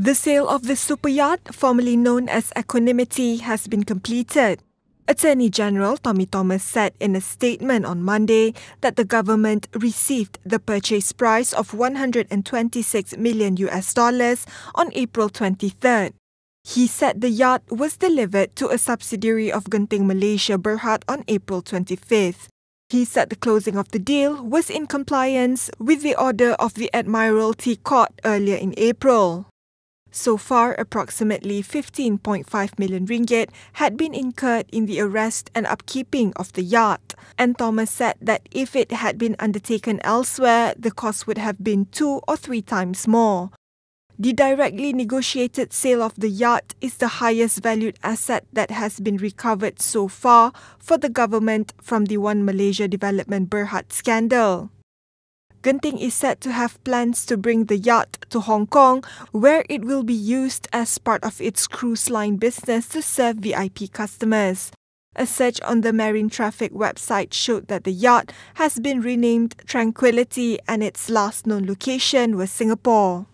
The sale of the super yacht, formerly known as Equanimity, has been completed. Attorney General Tommy Thomas said in a statement on Monday that the government received the purchase price of 126 million US dollars on April 23rd. He said the yacht was delivered to a subsidiary of Genting Malaysia Berhad on April 25th. He said the closing of the deal was in compliance with the order of the Admiralty Court earlier in April. So far, approximately 15.5 million ringgit had been incurred in the arrest and upkeeping of the yacht, and Thomas said that if it had been undertaken elsewhere, the cost would have been two or three times more. The directly negotiated sale of the yacht is the highest valued asset that has been recovered so far for the government from the One Malaysia Development Berhad scandal. Genting is said to have plans to bring the yacht to Hong Kong, where it will be used as part of its cruise line business to serve VIP customers. A search on the marine traffic website showed that the yacht has been renamed Tranquility and its last known location was Singapore.